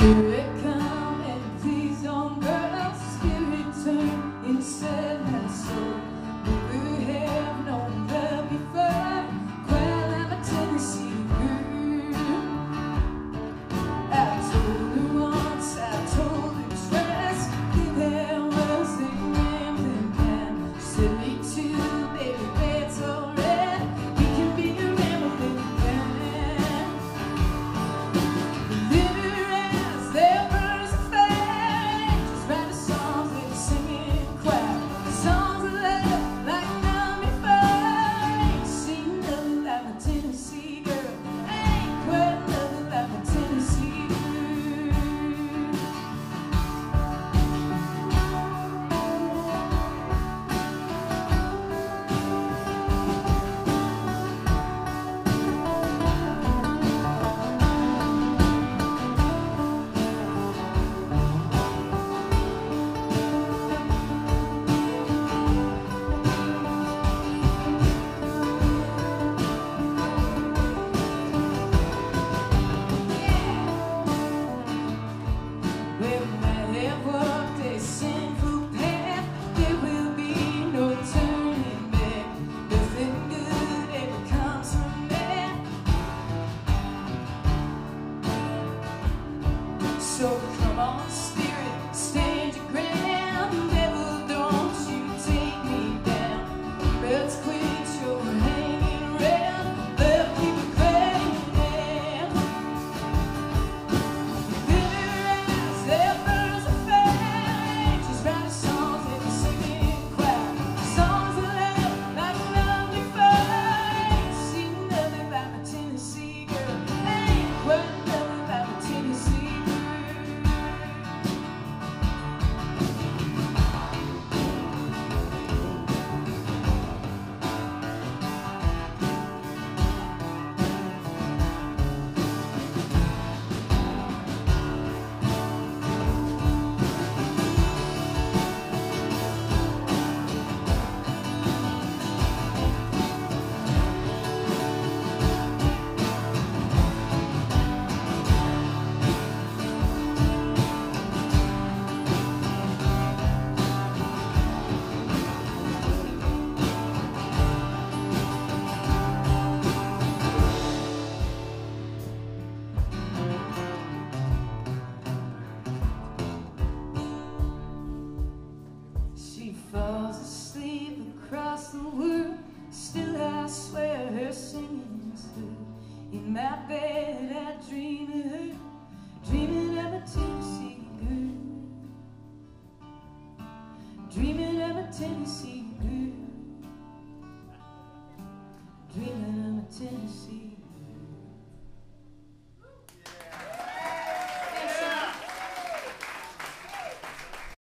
Sua across the world Still I swear her singing's is her In my bed I dream of her Dreaming of a Tennessee girl Dreaming of a Tennessee girl